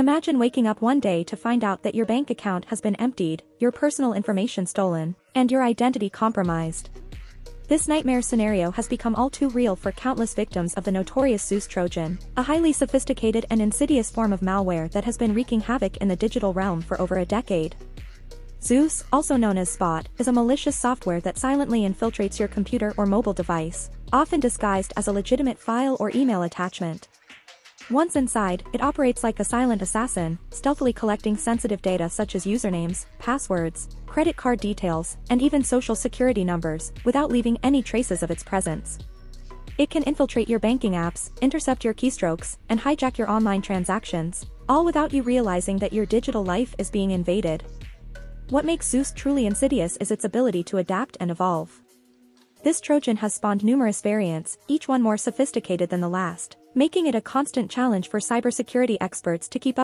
Imagine waking up one day to find out that your bank account has been emptied, your personal information stolen, and your identity compromised. This nightmare scenario has become all too real for countless victims of the notorious Zeus Trojan, a highly sophisticated and insidious form of malware that has been wreaking havoc in the digital realm for over a decade. Zeus, also known as Zbot, is a malicious software that silently infiltrates your computer or mobile device, often disguised as a legitimate file or email attachment. Once inside, it operates like a silent assassin, stealthily collecting sensitive data such as usernames, passwords, credit card details, and even social security numbers, without leaving any traces of its presence. It can infiltrate your banking apps, intercept your keystrokes, and hijack your online transactions, all without you realizing that your digital life is being invaded. What makes Zeus truly insidious is its ability to adapt and evolve. This Trojan has spawned numerous variants, each one more sophisticated than the last, making it a constant challenge for cybersecurity experts to keep up